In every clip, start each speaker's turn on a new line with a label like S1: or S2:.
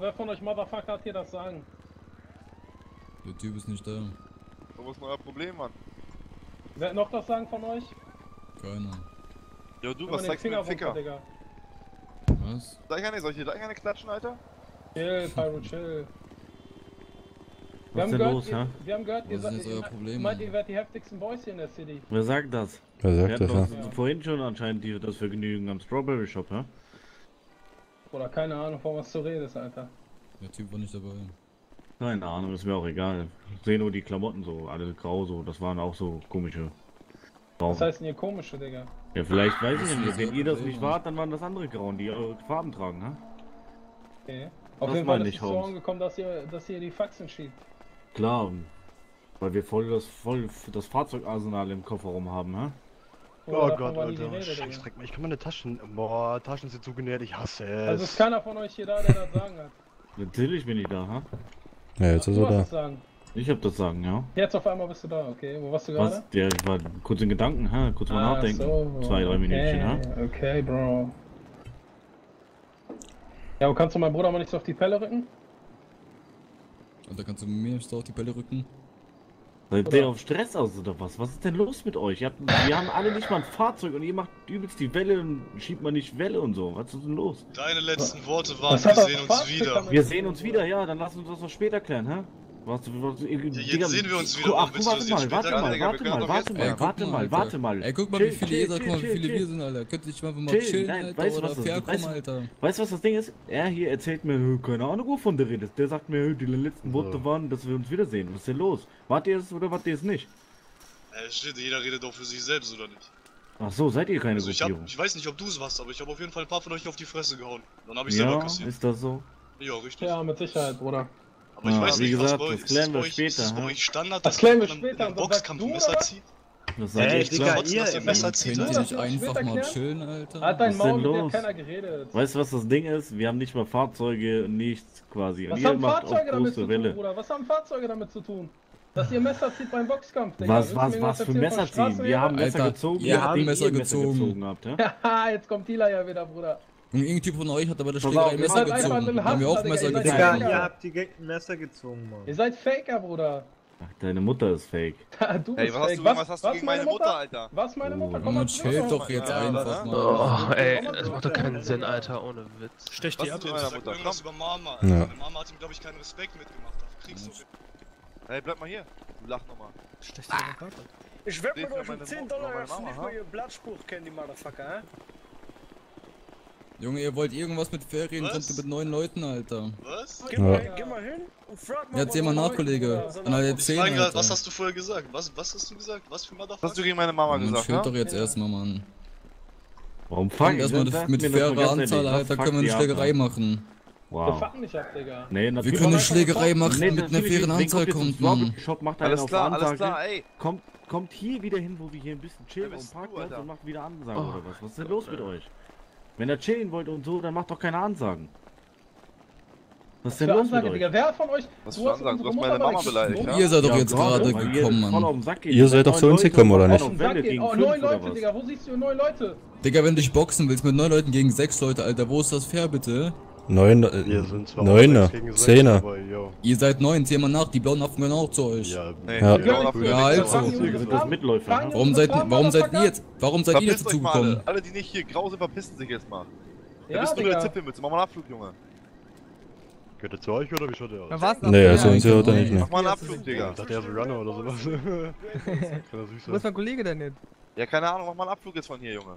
S1: Wer von euch Motherfucker hat hier das Sagen?
S2: Der Typ ist nicht da.
S3: So, was ist euer Problem, Mann?
S1: Wer hat noch das Sagen von euch?
S2: Keiner.
S3: Jo, du, was zeigst du mir Ficker?
S1: Digga.
S2: Was?
S3: Soll ich eine, soll ich hier eine klatschen, Alter?
S1: Chill, Pyro, chill. Wir
S4: Was
S1: haben,
S4: ist denn
S1: gehört,
S4: los,
S1: ihr,
S4: hä?
S1: wir haben gehört, ihr
S2: Was ist
S1: seid,
S2: jetzt
S1: ihr
S2: euer Problem,
S1: meint, ihr werdet die heftigsten Boys hier in der City.
S4: Wer sagt das?
S5: Wer
S4: Wir
S5: sagt
S4: hatten
S5: das? Ja.
S4: vorhin schon anscheinend die, das Vergnügen am Strawberry Shop, hä?
S1: Oder keine Ahnung, von was du redest, Alter.
S2: Der Typ war nicht dabei.
S4: Keine Ahnung, ist mir auch egal. Ich sehe nur die Klamotten so, alle grau so, das waren auch so komische.
S1: Was heißt denn hier komische, Digga?
S4: Ja, vielleicht weiß ich
S2: ist
S4: nicht. Wenn ihr das nicht wart, dann waren das andere Grauen, die eure Farben tragen, hä?
S1: Okay. Auf
S4: Das
S1: jeden Fall ist
S4: ich,
S1: es so
S4: Holmes.
S1: angekommen, dass ihr, dass ihr die Faxen schiebt.
S4: Klar, weil wir voll das, voll das Fahrzeugarsenal im Kofferraum haben, hä?
S6: Oh
S1: davon
S6: Gott, Alter.
S1: Rede,
S6: Scheiß
S1: Digga.
S6: Dreck. Ich kann meine Taschen. Boah, Taschen sind zugenäht, ich hasse es.
S1: Also ist keiner von euch hier da, der das Sagen hat.
S4: Natürlich bin ich da, hä?
S5: Ja, jetzt ist
S1: du
S5: er da.
S1: Sagen.
S4: Ich hab das sagen, ja.
S1: Jetzt auf einmal bist du da, okay. Wo warst du gerade?
S4: Was? Ja, ich war kurz in Gedanken, hä? Kurz mal
S1: Ah,
S4: nachdenken.
S1: so,
S4: Zwei, drei Minütchen, hä?
S1: okay, Okay, Bro. Ja, aber kannst du meinen Bruder mal nicht so auf die Pelle rücken?
S2: Und da kannst du mir jetzt auf die Bälle rücken.
S4: Seid ihr auf Stress aus oder was? Was ist denn los mit euch? Ihr habt, wir haben alle nicht mal ein Fahrzeug und ihr macht übelst die Welle und schiebt mal nicht Welle und so. Was ist denn los?
S7: Deine letzten Worte waren, wir sehen uns wieder.
S4: Wir sehen uns wieder, ja, dann lass uns das doch später klären, hä? Was, ihr,
S7: jetzt sehen wir uns wieder,
S4: Ach,
S7: du
S4: warte mal, warte mal,
S3: Digga,
S4: warte mal, warte mal,
S2: guck
S4: warte mal, warte mal.
S2: Ey, guck mal, wie viele ihr seid, guck mal, wie viele wir sind, Alter. Könnt ihr nicht einfach mal
S4: Chill,
S2: chillen,
S4: nein,
S2: Alter,
S4: weißt du,
S2: oder
S4: was das ist?
S2: fair
S4: Weißt
S2: kommen,
S4: du-
S2: Alter.
S4: Weißt du, was das Ding ist? Er hier erzählt mir, "Hö, keine Ahnung, wovon der redet. Der sagt mir, "Hö, die letzten Worte waren, dass wir uns wiedersehen. Was ist denn los? Wart ihr es oder wart ihr es nicht?
S7: Äh, shit, jeder redet doch für sich selbst, oder nicht?
S4: Ach so, seid ihr keine
S7: Also ich, hab, ich weiß nicht, ob du es warst, aber ich habe auf jeden Fall ein paar von euch auf die Fresse gehauen. Dann habe ich selber
S4: Ja,
S7: kassiert.
S4: ist das so?
S7: Ja, richtig.
S1: Ja, mit Sicherheit, Bruder.
S7: Aber ich
S4: Ja,
S7: weiß
S4: wie
S7: nicht,
S4: gesagt,
S7: was bei euch
S4: das klären wir
S7: euch,
S4: später,
S7: Ist bei
S4: hä?
S7: euch Standard,
S1: Das
S7: dass
S1: klären wir später, dann
S7: Boxkampf
S1: du,
S7: Messer zieht?
S4: Das seid
S6: Ey,
S4: ihr
S6: Digga,
S7: dass ihr ein Messer zieht.
S2: Könnt
S1: das
S2: ihr nicht einfach mal chillen, Alter?
S1: Halt dein
S4: Was ist
S1: Maul,
S4: denn
S1: mit hat keiner geredet.
S4: Weißt du, was das Ding ist? Wir haben nicht mal Fahrzeuge, nichts quasi.
S1: Was
S4: ihr
S1: haben Fahrzeuge damit zu tun. Bruder? Was haben Fahrzeuge damit zu tun? Dass ihr Messer zieht beim Boxkampf, Digga.
S4: Was, was, was für Messer ziehen? Wir haben Messer
S2: Alter,
S4: gezogen,
S2: ihr habt
S4: nachdem
S2: ein Messer gezogen.
S4: habt, ja?
S1: Haha, jetzt kommt Dila ja wieder, Bruder.
S2: Und irgendein Typ von euch hat aber das Schlägerei Messer gezogen. haben wir auch Messer
S1: Digga, ihr seid
S2: gezogen.
S1: Digga,
S8: ihr habt ein Messer gezogen, Mann.
S1: Ihr seid Faker, Bruder.
S4: Ach, deine Mutter ist fake.
S1: du
S3: Ey, was hast
S1: fake.
S3: du, was hast du gegen meine Mutter, Alter?
S1: Was, meine Mutter?
S4: Oh,
S1: Komm mal
S2: chill doch jetzt
S3: Ja,
S2: einfach mal.
S9: Oh, ey, das macht doch keinen. Sinn, Alter, ohne Witz.
S7: Was
S3: Was
S7: du
S3: ist mit
S7: jetzt
S3: meiner Mutter?
S7: irgendwas über Mama.
S5: Ja.
S7: Meine Mama hat ihm, glaube ich, keinen Respekt mitgemacht. Kriegst du.
S3: Ey, bleib mal hier. Du lach nochmal.
S8: Stech dir den Vater. Ich werd
S3: Steht
S8: mit
S3: für
S8: euch
S3: meine
S8: um 10
S3: Mutter,
S8: Dollar öffnen, nicht mal ihr Blattspruch kennen, die Motherfucker, hä?
S2: Junge, ihr wollt irgendwas mit Ferien,
S7: Was?
S2: kommt ihr mit neuen Leuten, Alter.
S7: Was?
S8: Geh,
S5: Ja.
S8: mal, geh mal hin und frag mal.
S2: Ja, erzähl
S8: was
S2: mal nach, Kollege. An alle
S7: Ich
S2: zehn,
S7: frage gerade,
S2: Alter.
S7: was hast du vorher gesagt? Was, was hast du gesagt? Was für
S3: Was hast du
S7: Motherfucker?
S3: gegen meine Mama
S2: Man
S3: gesagt,
S2: chillt doch
S3: ne?
S2: jetzt erstmal, Mann.
S4: Warum
S2: Fang
S4: fuck
S2: erstmal mit fairer Anzahl, Alter, können wir eine
S4: ab,
S2: Schlägerei
S4: Mann?
S2: machen.
S1: Wir
S4: Wow.
S1: fucken nicht ab, Digga.
S4: Nee,
S2: Wir
S4: natürlich
S2: können eine Schlägerei machen
S4: Nee,
S2: mit einer fairen Anzahl,
S4: kommt
S2: kommt
S4: jetzt ins
S2: man.
S4: Shop, macht
S3: Alles klar, alles klar, ey.
S4: Kommt, kommt hier wieder hin, wo wir hier ein bisschen chillen Parkplatz
S3: Alter?
S4: und macht wieder Ansagen
S9: Oh,
S4: oder was? Was ist denn los mit euch? Wenn ihr chillen wollt und so, dann macht doch keine Ansagen. Was ist denn los mit
S1: Ansage,
S4: euch?
S1: Digga. Wer von euch...
S3: Was für Ansagen? Du hast meine Mama beleidigt, ja?
S2: Ihr seid doch
S4: Ja,
S2: jetzt gerade gekommen, Mann.
S5: Ihr seid doch zu uns gekommen, oder nicht?
S1: Oh, neun Leute? Digga. Wo siehst du neun Leute?
S2: Digga, wenn du dich boxen willst mit neun Leuten gegen sechs Leute, Alter, wo ist das fair, bitte?
S5: Neun,
S6: Wir
S5: äh,
S6: sind zwar
S5: Neuner, Zehner.
S2: Ihr seid neun, zähl mal nach, die blauen Affen gehören auch zu euch.
S6: Ja,
S3: Nee,
S5: Ja.
S3: die blauen Affen
S2: Ja,
S3: gehören
S2: also.
S4: ne?
S2: Warum seid, warum seid ihr jetzt, warum seid ihr
S3: mal
S2: dazugekommen?
S3: alle. Alle, die nicht hier grau sind, verpissen sich jetzt mal. Da
S1: Ja,
S3: bist du nur der. Zipfelmütze. Mach mal einen Abflug, Junge.
S6: Gehört er zu euch oder wie schaut der aus?
S9: Was?
S5: nee, also uns hört er nicht,
S3: Mach
S5: ne.
S3: mal einen Abflug,
S6: Ich
S3: Digga.
S6: dachte, er ist ein Runner oder sowas. Süß sein.
S9: mein Kollege denn jetzt?
S3: Ja, keine Ahnung, mach mal einen Abflug jetzt von hier, Junge.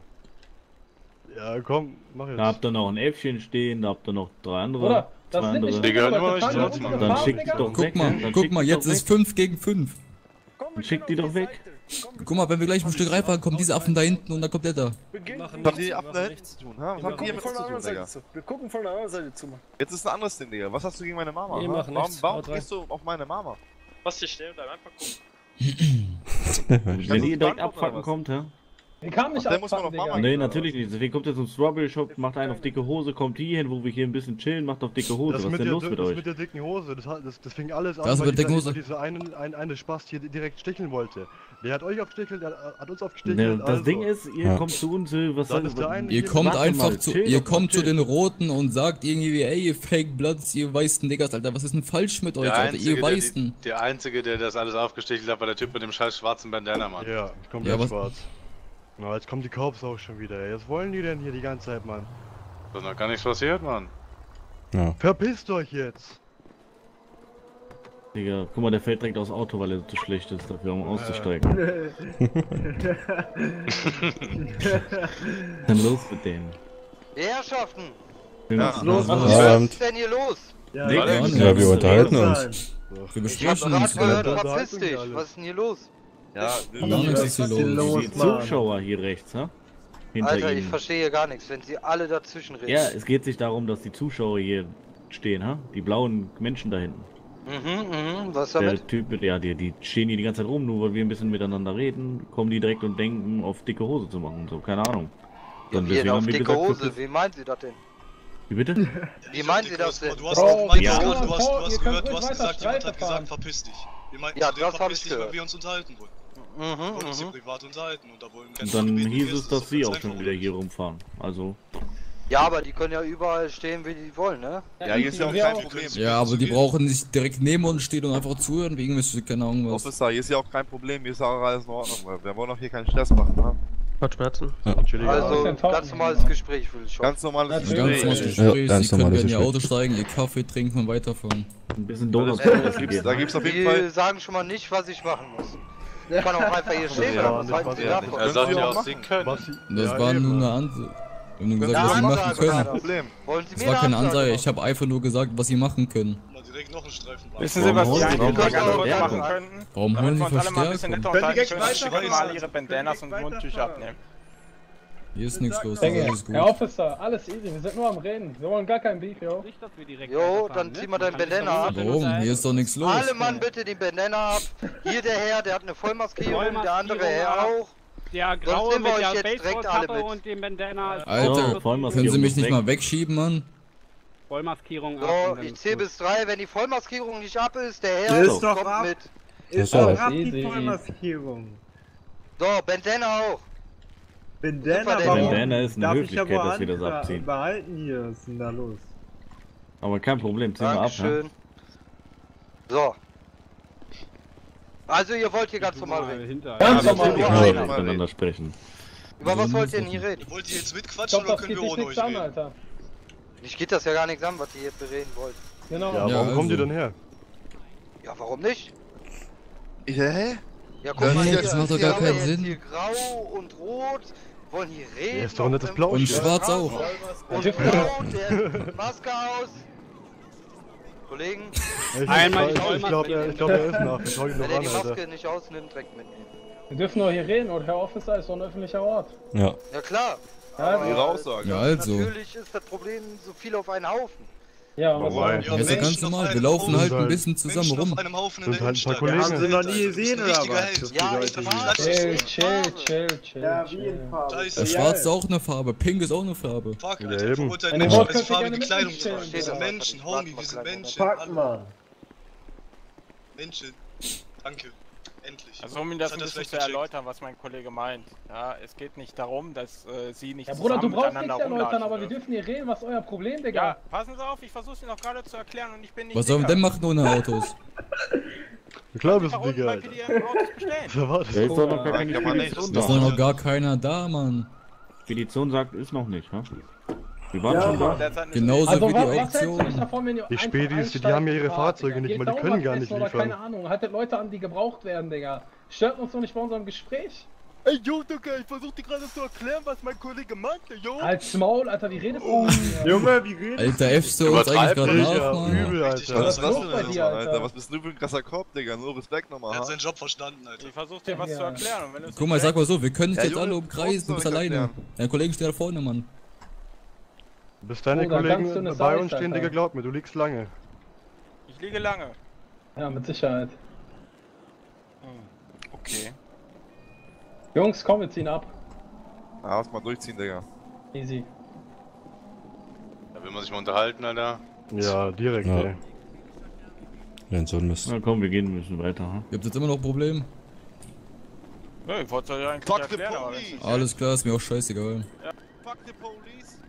S6: Ja, komm, mach jetzt.
S4: Da habt ihr noch ein Äffchen stehen, da habt ihr noch drei andere.
S1: Bruder, das
S4: zwei
S1: sind nicht
S4: andere.
S7: Nur
S1: fangen
S7: ich
S1: unsere
S7: dachte,
S1: Farben,
S4: Dann schickt die doch
S2: Guck
S4: weg.
S2: mal?
S4: Dann
S2: guck
S4: schickt
S2: mal,
S4: die
S2: jetzt ist
S4: weg.
S2: 5 gegen 5.
S8: Komm, wir
S4: Schick
S8: gehen
S4: die doch weg.
S2: Guck mal, wenn wir gleich ein Stück reinfahren, kommen diese Affen da hinten und dann kommt der da.
S3: Haben die Affen da hinten zu tun, ha? Was
S8: Wir
S3: haben die mit
S8: von
S3: uns
S8: der
S3: zu tun,
S8: anderen
S3: Digga?
S8: Seite zu. Wir gucken von der anderen Seite zu, Mann.
S3: Jetzt ist ein anderes Ding, Digga. Was hast du gegen meine Mama?
S8: Wir machen
S3: Warum,
S8: nichts.
S3: warum gehst du auf meine Mama?
S7: Was hier stehen, bleib einfach gucken.
S4: Wenn ihr direkt
S3: oder
S4: abfacken kommt, hä?
S1: Die kam nicht
S3: Ach, der muss man noch. Mama
S4: Nee, natürlich nicht. Deswegen kommt er zum Strawberry Shop, macht einen auf dicke Hose, kommt hier hin, wo wir hier ein bisschen chillen, macht auf dicke Hose.
S6: Das
S4: Was
S6: mit,
S4: ist denn los
S6: das
S4: mit euch?
S6: mit der dicken Hose, das, das, das fing alles an,
S2: Das
S6: weil
S2: mit der dicken
S6: dieser,
S2: Hose.
S6: dieser eine, ein, eine Spast hier direkt sticheln wollte. Der hat euch aufgestichelt, der hat, uns aufgestichelt.
S4: Ne, das
S6: also.
S4: Ding ist, ihr
S5: Ja.
S4: kommt zu uns, äh, was
S6: Dann
S4: soll
S6: ist der
S2: Ihr kommt einfach
S4: mal,
S2: zu,
S4: chill
S2: ihr kommt zu
S4: chill.
S2: den Roten und sagt irgendwie, ey, ihr Fake Bloods, ihr weißen Niggas, Alter, was ist denn falsch mit euch,
S10: Der
S2: Alter,
S10: Einzige,
S2: ihr
S10: der,
S2: weißen.
S10: der Einzige, der das alles aufgestichelt hat, war der Typ mit dem scheiß schwarzen Bandana, Mann.
S6: Ja, kommt
S2: Ja,
S6: schwarz. Na, jetzt kommen die Korps auch schon wieder. ey. Was wollen die denn hier die ganze Zeit, Mann?
S10: Da ist noch gar nichts passiert, Mann.
S5: Ja.
S6: Verpisst euch jetzt!
S4: Digga, guck mal, der fällt direkt aus dem Auto, weil er zu schlecht ist dafür, um auszusteigen. Was ist denn los mit denen?
S11: Herrschaften,
S3: Ja.
S2: los,
S5: Guten
S11: was
S5: Abend.
S11: ist denn hier los?
S8: Ja,
S4: Digga.
S5: Ja, wir unterhalten uns.
S2: Wir besprechen uns,
S11: gehört. Was ist denn hier los?
S3: Ja,
S2: was ist hier los?
S4: Die Zuschauer hier rechts, ha? Hinter
S11: Alter, ich
S4: ihnen.
S11: verstehe hier gar nichts, wenn sie alle dazwischen reden.
S4: Ja, es geht sich darum, dass die Zuschauer hier stehen, ha? Die blauen Menschen da hinten.
S11: Mhm, mhm, was
S4: Der
S11: damit?
S4: Typ mit, ja, die, die stehen hier die ganze Zeit rum, nur weil wir ein bisschen miteinander reden, kommen die direkt und denken, auf dicke Hose zu machen, so, keine Ahnung.
S11: Ja,
S4: Dann
S11: wie denn auf
S4: wir
S11: dicke
S4: gesagt,
S11: Hose? Wie meinen Sie das denn?
S4: Wie bitte?
S11: Wie meinen Sie das denn?
S7: Du hast,
S1: Bro,
S7: du, meinst,
S4: ja.
S7: du, hast, du, hast, du gehört, du hast gesagt, jemand hat gesagt, verpiss dich. Wir meinten
S11: Ja, das hab
S7: verpiss
S11: ich
S7: dich, weil
S11: gehört.
S7: wir uns unterhalten wollen.
S11: Mhm,
S7: uns hier
S11: mhm.
S7: privat unterhalten und da wollen
S4: Und dann hieß es, dass sie auch schon wieder hier rumfahren. Also,
S11: Ja, aber die können ja überall stehen, wie die wollen, ne?
S3: Ja, hier ist ja auch kein. Problem.
S2: Ja, aber die brauchen nicht direkt neben uns stehen und einfach zuhören, wegen irgendwelche, keine Ahnung was.
S3: Officer, hier ist ja auch kein Problem, hier ist auch alles in Ordnung. weil Wir wollen auch hier keinen Stress machen, ne?
S9: Kopfschmerzen?
S6: Chilliger
S11: Also, ganz normales Gespräch, will ich schon.
S3: Ganz normales
S1: Ja,
S2: Ein
S3: Gespräch.
S2: ganz normales
S1: Ja,
S2: Gespräch,
S5: ganz
S2: sie können
S5: normales
S2: in ihr
S5: Gespräch.
S2: Auto steigen, ihr Kaffee trinken und weiterfahren.
S4: ein bisschen Donuts.
S11: Äh,
S4: das
S3: gibt's-
S4: geht.
S3: Da gibt's auf jeden
S11: Die
S3: Fall.
S11: sagen schon mal nicht, was ich machen muss. Ich kann auch einfach hier stehen
S6: Ja,
S11: was
S6: das
S11: halten
S6: war
S11: Sie davon?
S6: nicht.
S10: Er sagt
S3: Sie
S10: ja
S3: machen.
S10: sie können.
S6: Was sie-
S2: Das war nur eine Ansage. Wir haben nur gesagt, was sie machen können. Das war keine
S11: eine
S2: Ansage, ich habe einfach nur gesagt, was sie machen können.
S12: Wissen Sie, was
S4: Warum
S12: die
S4: holen Sie
S12: eigentlich machen könnten?
S2: Warum holen
S12: wir
S2: sie Verstärkung?
S7: Können die gleich
S12: mal ihre Bandanas und Mundtücher abnehmen.
S2: Hier ist nichts los,
S1: Digga,
S2: alles gut.
S1: Herr Officer, alles easy, wir sind nur am Reden. Wir wollen gar kein Beef, yo.
S11: Jo, dann zieh mal dein Bandana ab.
S2: Warum? Hier ist doch nichts los.
S11: Alle Mann bitte den Bandana ab. Hier der Herr, der hat eine Vollmaskierung, der andere Herr auch.
S12: Der
S11: Sonst nehmen wir euch jetzt direkt alle mit.
S12: dem Bandana.
S2: Alter, können Sie mich nicht mal wegschieben, Mann?
S12: Vollmaskierung
S11: So, ich zähle bis drei, wenn die Vollmaskierung nicht ab ist, der Herr
S4: Ist
S11: kommt mit.
S5: Ist doch.
S1: ab die
S8: Vollmaskierung.
S11: So, Bandana auch.
S8: Bandana, warum?
S4: Bandana ist eine Höflichkeit,
S8: aber
S4: dass wir das abziehen.
S8: behalten hier? Was ist denn da los?
S4: Aber kein Problem, ziehen wir ab. Ne?
S11: Dankeschön. So. Also ihr wollt hier ganz normal reden.
S1: Ganz
S11: Ja,
S1: normal.
S4: Ja,
S11: nur
S4: miteinander sprechen.
S11: Über was wollt ihr denn hier reden?
S7: Wollt ihr jetzt mitquatschen
S1: glaub,
S7: oder können wir ohne euch reden?
S1: Alter.
S11: Ich geht das ja gar nichts an, was ihr hier bereden wollt.
S1: Genau.
S6: Ja,
S2: Ja,
S6: warum kommen die
S2: also.
S6: denn her?
S11: Ja, warum nicht?
S3: Hä?
S11: Ja, guck
S2: Das
S11: mal, hier,
S2: macht doch gar keinen Sinn.
S11: hier grau und rot, wollen hier reden.
S6: Ja, ist doch nettes
S11: dem-
S6: Blau.
S2: Und
S6: Ja.
S2: schwarz auch.
S11: Und blau, der Maske aus. Kollegen,
S6: Ich,
S12: Einmal
S6: ich, ich, ich glaube, er, ich glaub, er ist nach. Ich
S11: wenn
S6: noch
S11: er die. Maske nicht ausnimmt, direkt mitnehmen.
S1: Wir dürfen nur hier reden und Herr Officer ist doch ein öffentlicher Ort.
S5: Ja.
S11: Ja klar.
S1: Ja,
S11: Aber
S3: Ihre Aussage.
S2: Ja, also.
S11: Natürlich ist das Problem so viel auf einen Haufen.
S1: Ja, was
S6: Wobei.
S1: soll
S2: Ja, ist ja ganz normal, wir laufen halt ein bisschen zusammen rum.
S7: auf einem Haufen in
S6: Sind halt ein paar. Kollegen. Haben sie
S8: noch nie gesehen, oder was? Das
S11: Ja, ich
S1: Chill, chill, chill, chill,
S8: Ja, wie
S1: chill.
S8: in Farbe.
S7: Scheiße.
S2: Der Schwarz ist auch eine Farbe, Pink ist auch eine Farbe.
S7: Fuck, Alter, verurteilt
S1: Wenn ihr
S7: Menschen,
S1: wollt,
S7: weil sie
S1: könnt ihr
S7: farbige
S1: gerne
S7: Kleidung. Wir sind Menschen, Homie, wir sind Menschen. Hallo.
S8: mal.
S7: Menschen. Danke. Endlich.
S12: Also um Ihnen das
S7: Jetzt
S12: ein bisschen zu erläutern, was mein Kollege meint. Ja, es geht nicht darum, dass äh, Sie nicht
S1: Ja, Bruder, du brauchst nichts erläutern, aber wir
S12: dürfen.
S1: hier reden. Was ist euer Problem, Digga?
S12: Ja, passen Sie auf, ich versuche es Ihnen noch gerade zu erklären und ich bin nicht
S2: Was sollen wir denn machen ohne Autos?
S6: Klar bist
S12: Da
S6: du Digga,
S4: Da doch noch gar keine
S3: Kann man nicht.
S4: Spedition
S2: Da ist doch
S4: da.
S2: noch gar keiner da, Mann.
S4: Spedition sagt, ist noch nicht, ha? Wir waren
S8: Ja,
S4: schon da.
S2: Genauso
S1: Also
S2: wie
S1: was,
S2: die
S1: was du
S2: Auktion.
S6: Die Spedis, die- die haben ja ihre Fahrzeuge nicht mal, die können
S1: was
S6: gar nicht liefern.
S1: keine Ahnung, haltet Leute an, die gebraucht werden, Digga. Stört uns doch nicht bei unserem Gespräch.
S7: Ey, Jo, Digga, ich versuch dir gerade zu erklären, was mein Kollege meinte, Jo.
S1: Als Maul, Alter, wie redest du mit mir?
S8: Junge, wie geht
S2: Alter, äffst du uns eigentlich gerade nach, Mann?
S6: übel,
S7: Richtig,
S6: Alter.
S3: Was ist das
S1: los
S3: denn
S1: dir, Alter?
S3: Alter? Was bist du für ein krasser Kopf, Digga? Nur Respekt nochmal,
S7: Er hat
S3: ha?
S7: seinen Job verstanden, Alter.
S12: Ich versuche dir was
S1: Ja.
S12: zu erklären und wenn du es
S2: Guck mal, sag mal so, wir können dich
S3: Ja,
S2: jetzt
S3: Junge,
S2: alle
S3: du
S2: umkreisen, du bist alleine.
S3: erklären.
S2: Dein Kollege steht da vorne, Mann.
S6: Bis deine
S1: Oh,
S6: Kollegen bei uns stehen, Digga, glaub mir, du liegst lange.
S12: Ich liege lange.
S1: Ja, mit Sicherheit.
S12: Okay.
S1: Jungs, komm, wir ziehen ab.
S3: Ja, erst mal durchziehen, Digga.
S1: Easy.
S10: Da will man sich mal unterhalten, Alter.
S6: Ja, direkt,
S5: Ja.
S6: ey.
S5: Wenn so ein Mist.
S4: Na komm, wir gehen ein bisschen weiter. Hm?
S2: Ihr habt jetzt immer noch Probleme?
S12: Ja, ich wollte euch eigentlich
S3: Fuck the
S12: erklären, aber
S3: police!
S2: Alles klar, ist mir auch scheißegal.
S3: Fuck the police!